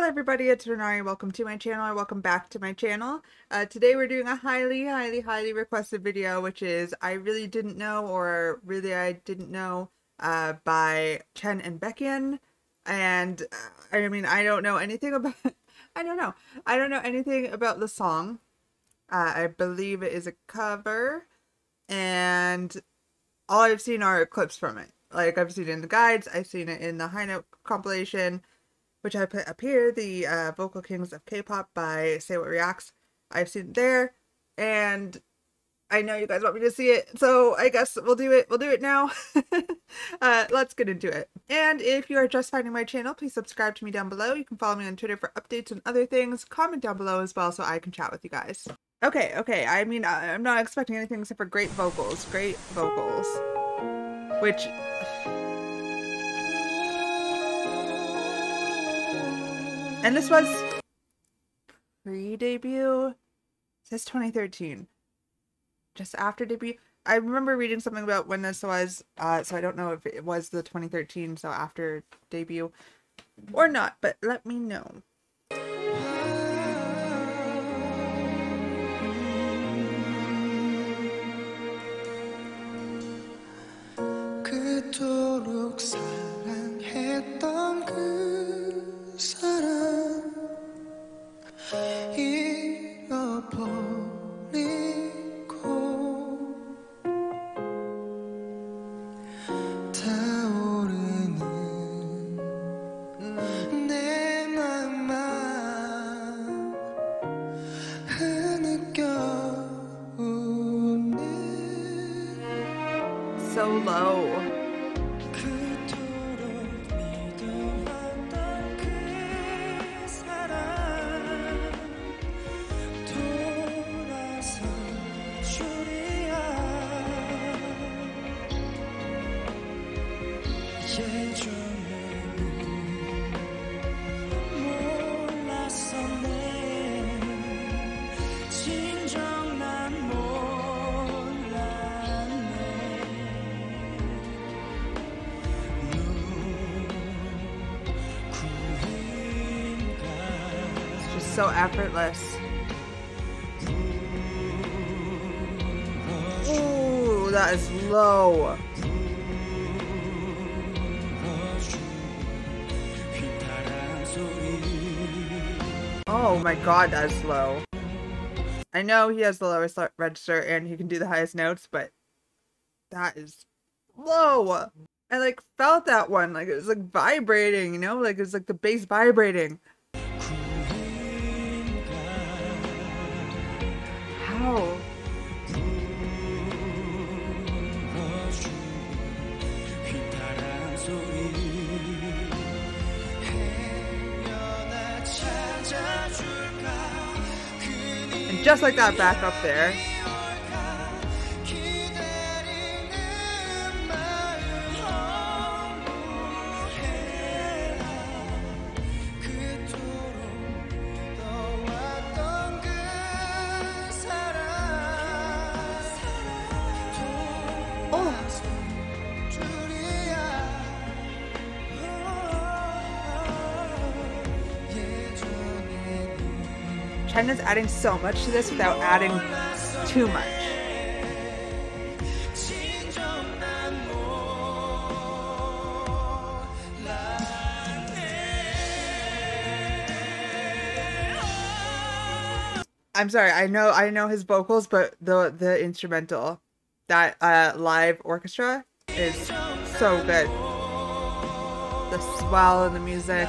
Hello everybody, it's Rennari. Welcome to my channel or welcome back to my channel. Uh, today we're doing a highly, highly, highly requested video, which is I really didn't know or really I didn't know uh, by Chen and Baekhyun. And uh, I mean, I don't know anything about, I don't know. I don't know anything about the song. Uh, I believe it is a cover and all I've seen are clips from it. Like I've seen it in the guides, I've seen it in the High Note compilation, which I put up here, the uh, Vocal Kings of K-pop by Say What Reacts. I've seen it there, and I know you guys want me to see it, so I guess we'll do it. We'll do it now. uh, let's get into it. And if you are just finding my channel, please subscribe to me down below. You can follow me on Twitter for updates and other things. Comment down below as well so I can chat with you guys. Okay, okay. I mean, I'm not expecting anything except for great vocals. Great vocals. Which And this was pre-debut. It says 2013. Just after debut. I remember reading something about when this was, uh, so I don't know if it was the 2013, so after debut or not, but let me know. 사랑 잃어버리고 타오르는 내 맘만 흐느껴오는 So low. So effortless. Ooh, that is low. Oh my god, that's low. I know he has the lowest register and he can do the highest notes, but that is low. I like felt that one, like it was like vibrating, you know, like it was like the bass vibrating. Wow. And just like that back up there. China's adding so much to this without adding too much. I'm sorry, I know I know his vocals, but the the instrumental, that uh, live orchestra is so good. The swell in the music.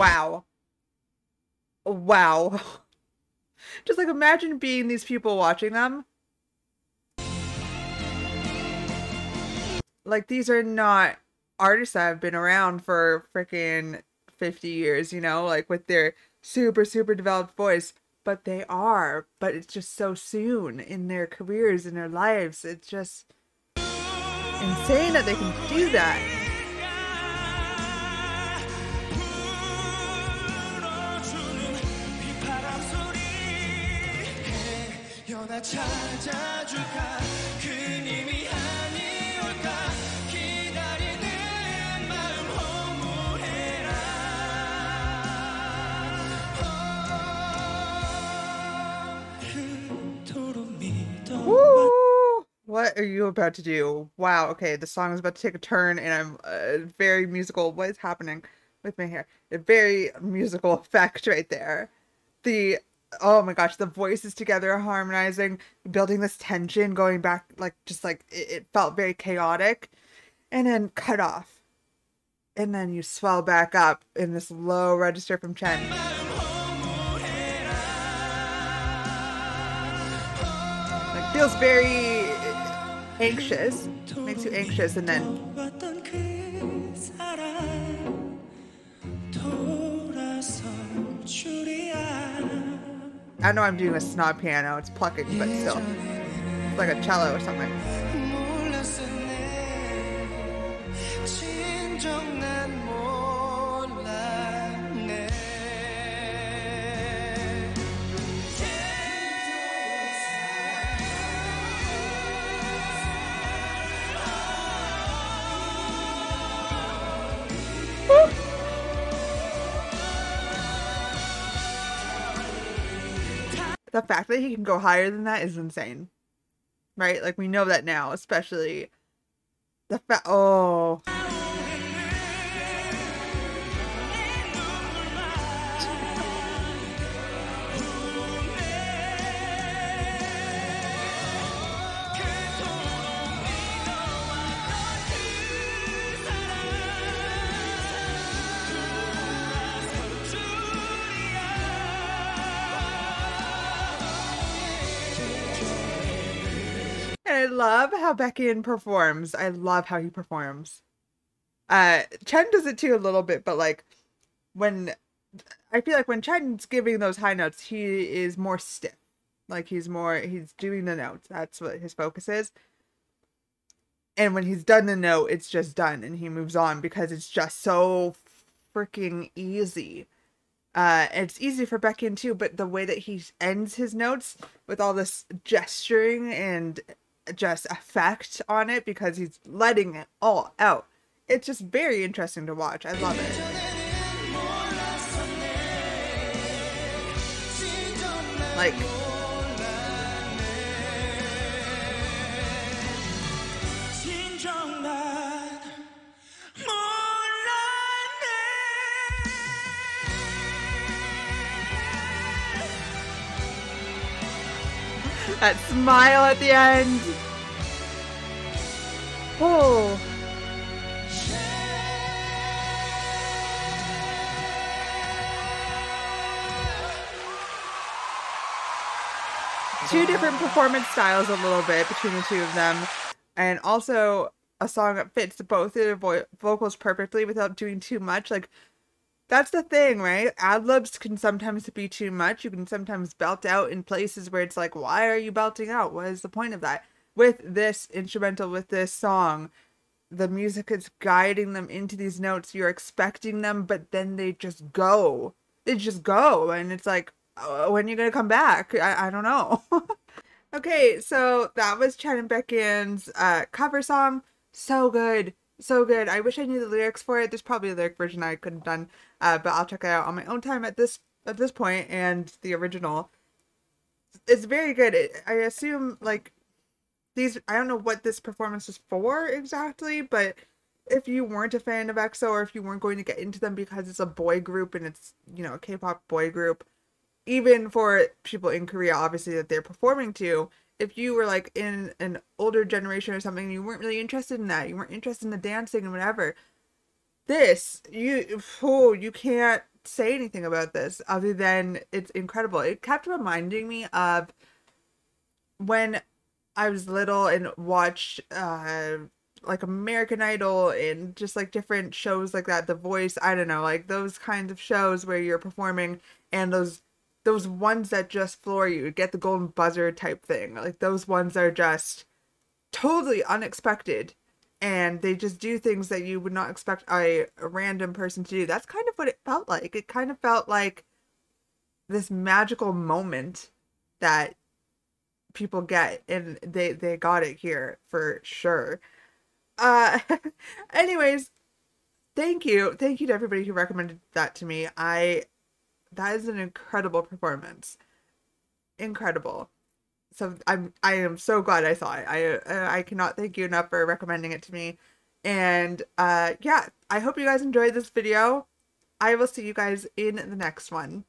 Wow. Wow. Just like imagine being these people watching them. Like these are not artists that have been around for freaking 50 years, you know, like with their super, super developed voice. But they are. But it's just so soon in their careers, in their lives. It's just insane that they can do that. Woo! What are you about to do? Wow, okay, the song is about to take a turn and I'm uh, very musical. What is happening with my hair? A very musical effect right there. The oh my gosh, the voices together harmonizing, building this tension, going back like just like it, it felt very chaotic, and then cut off. And then you swell back up in this low register from Chen. Like feels very anxious, makes you anxious, and then I know I'm doing a snob piano, it's plucking, but still. It's like a cello or something. The fact that he can go higher than that is insane. Right? Like we know that now, especially the fact oh love how Baekhyun performs. I love how he performs. Uh Chen does it too a little bit, but like when I feel like when Chen's giving those high notes, he is more stiff. Like he's more he's doing the notes. That's what his focus is. And when he's done the note, it's just done and he moves on because it's just so freaking easy. Uh, it's easy for Baekhyun too, but the way that he ends his notes with all this gesturing and just effect on it because he's letting it all out. It's just very interesting to watch. I love it. Like that smile at the end. Oh. Two different performance styles, a little bit between the two of them, and also a song that fits both of their vo- vocals perfectly without doing too much. Like that's the thing, right? Ad libs can sometimes be too much. You can sometimes belt out in places where it's like, why are you belting out? What is the point of that? With this instrumental, with this song, the music is guiding them into these notes. You're expecting them, but then they just go. They just go. And it's like, oh, when are you going to come back? I, I don't know. okay, so that was Chen and Baekhyun's uh, cover song. So good so good. I wish I knew the lyrics for it. There's probably a lyric version I could have done, uh, but I'll check it out on my own time at this at this point. And the original, it's very good. It, I assume like these. I don't know what this performance is for exactly, but if you weren't a fan of EXO or if you weren't going to get into them because it's a boy group and it's you know a K-pop boy group, even for people in Korea, obviously that they're performing to if you were like in an older generation or something, you weren't really interested in that. You weren't interested in the dancing and whatever. This, you, oh, you can't say anything about this other than it's incredible. It kept reminding me of when I was little and watched uh like American Idol and just like different shows like that, The Voice, I don't know, like those kinds of shows where you're performing and those those ones that just floor you, get the golden buzzer type thing. Like those ones are just totally unexpected and they just do things that you would not expect a, a random person to do. That's kind of what it felt like. It kind of felt like this magical moment that people get and they they got it here for sure. Uh anyways, thank you. Thank you to everybody who recommended that to me. I that is an incredible performance. Incredible. So I'm I am so glad I saw it. I I cannot thank you enough for recommending it to me. And uh yeah, I hope you guys enjoyed this video. I will see you guys in the next one.